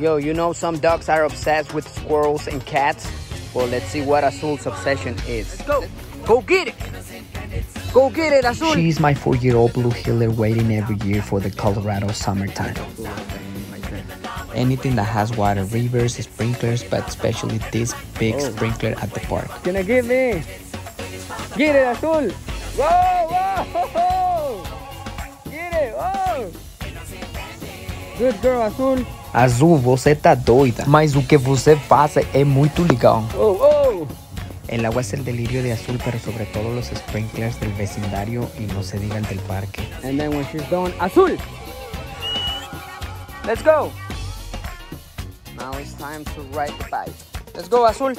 Yo, you know some dogs are obsessed with squirrels and cats? Well, let's see what Azul's obsession is. Let's go. Go get it. Go get it, Azul. She's my four-year-old blue heeler waiting every year for the Colorado summertime. Anything that has water, rivers, sprinklers, but especially this big Oh. sprinkler at the park. Can I give me? Get it, Azul. Whoa, whoa. Get it, whoa. Good girl, Azul. Azul, você tá doida. Mas o que você faz é muito legal. Oh, oh. El agua es el delirio de Azul, pero sobre todo los sprinklers del vecindario y no se diga el del parque. And then when she's done, Azul. Let's go. Now it's time to ride the bike. Let's go, Azul.